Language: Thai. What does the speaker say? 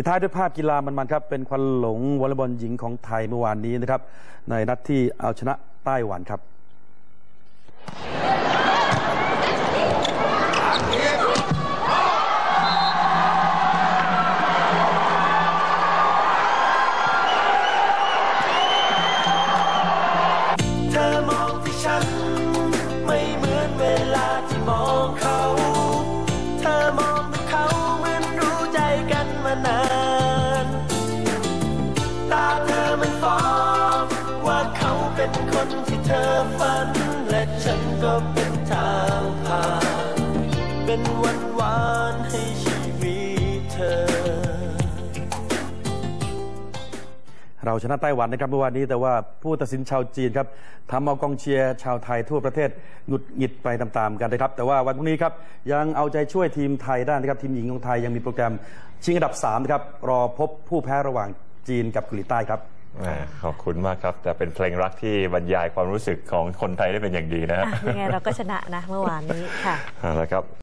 ปิดท้ายด้วยภาพกีฬามันๆครับ เป็นควันหลงวอลเลย์บอลหญิงของไทยเมื่อวานนี้นะครับ ในนัดที่เอาชนะไต้หวันครับมองที่ฉันไม่เขา เธอมองเขาเหมือนรู้ใจกันมานาน คนที่เธอฝัน และฉันก็เป็นทางผ่าน เป็นวันวานให้ชีวิตเธอ เราชนะไต้หวันนะครับเมื่อวานนี้แต่ว่าผู้ตัดสินชาวจีนครับทำเอากองเชียร์ชาวไทยทั่วประเทศหงุดหงิดไปตามๆกันนะครับ แต่ว่าวันพรุ่งนี้ครับยังเอาใจช่วยทีมไทยได้นะครับ ทีมหญิงของไทยยังมีโปรแกรมชิงอันดับ3นะครับรอพบผู้แพ้ระหว่างจีนกับเกาหลีใต้ครับ ขอบคุณมากครับ แต่เป็นเพลงรักที่บรรยายความรู้สึกของคนไทยได้เป็นอย่างดีนะฮะอะยังไงเราก็ชนะนะเมื่อวานนี้ค่ะเอาละครับ